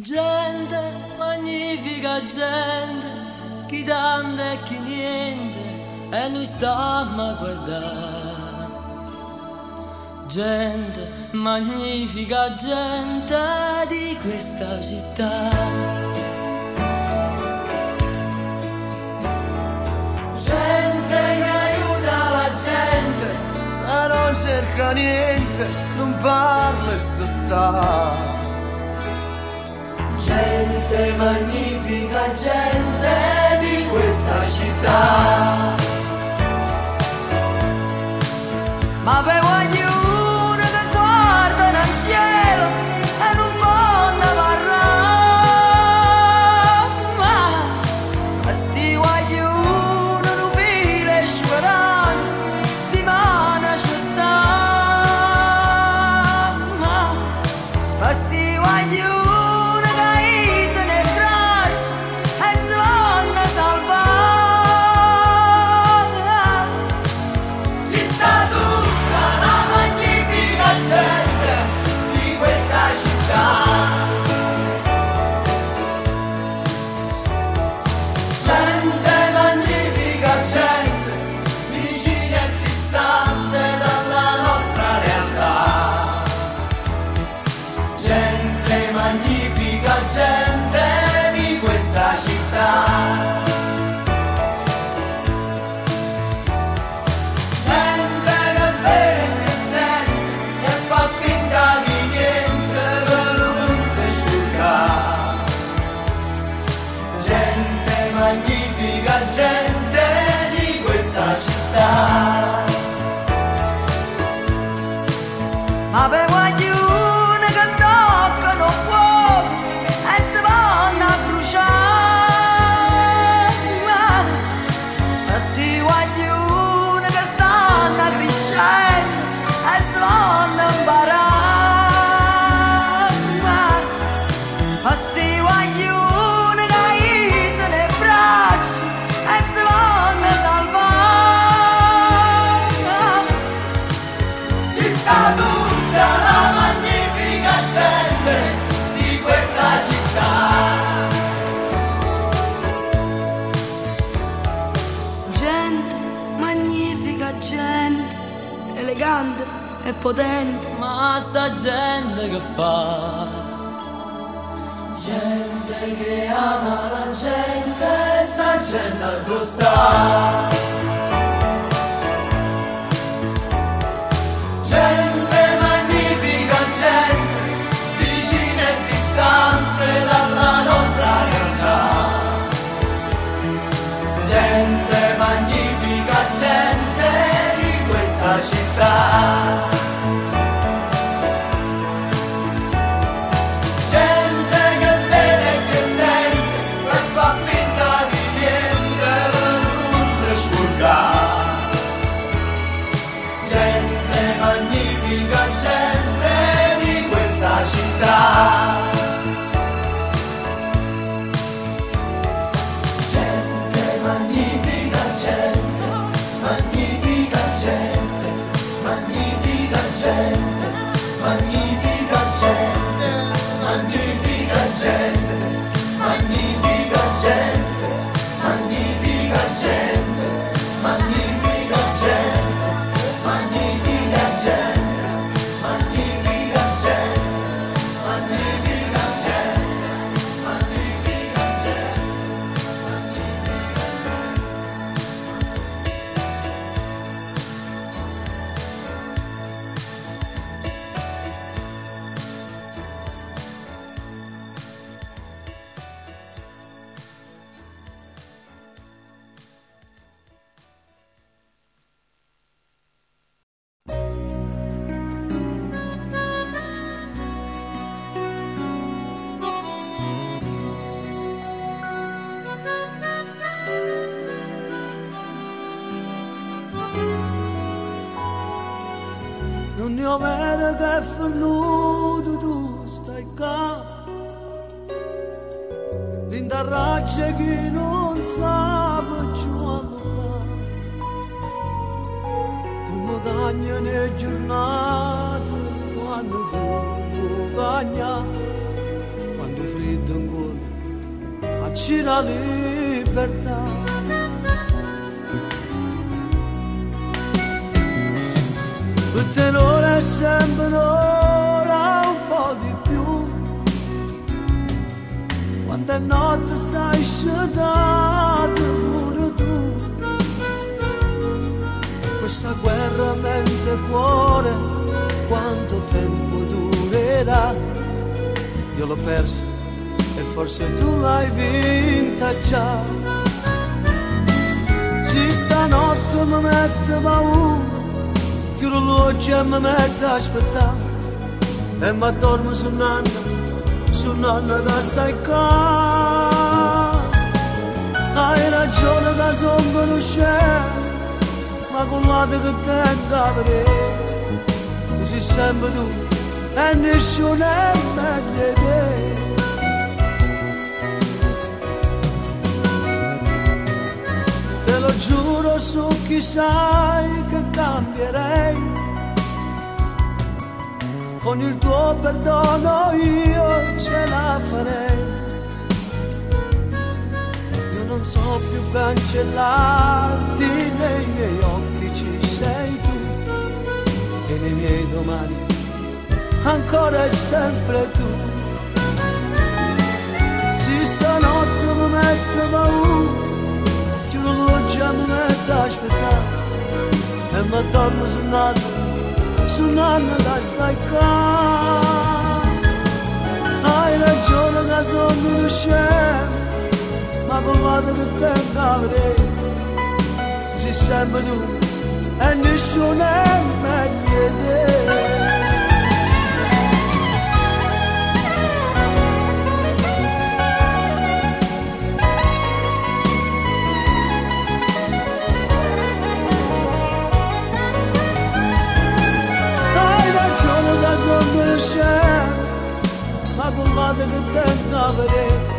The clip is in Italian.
Gente, magnifica gente, chi tanto e chi niente, e noi stiamo a guardare. Gente, magnifica gente di questa città. Gente che aiuta la gente, se non cerca niente, non parla e se sta gente magnifica gente figa gente di questa città. Vabbè. è potente, ma sta gente che fa. Gente che ama la gente, sta gente a gustare. من يوم انا قفر tu stai تايقا L'interraccia che non sa più ancora come cagna ne giornate quando tu gagna quando freddo ancora a libertà. L'ore sembrano un po' di più, quando è notte stai scedato pure tu. Questa guerra mente e cuore, quanto tempo durerà? Io l'ho persa e forse tu l'hai vinta già. Sì, stanotte mi mette paura, chiudo l'occhio e mi metto a aspettare. E mi dormo su nanna, su nanna che stai qua. Hai ragione da sono uscire, ma con l'altro giuro su chi sai che cambierei. Con il tuo perdono io ce la farei. Io non so più cancellarti nei miei occhi ci sei tu e nei miei domani ancora e sempre tu. Sì, stanotte mi metto paura chiudo l'occhio e mi metto a aspettare e mi dormo su nanno, su nanno che stai qua hai ragione che sono uno Adı tez nabere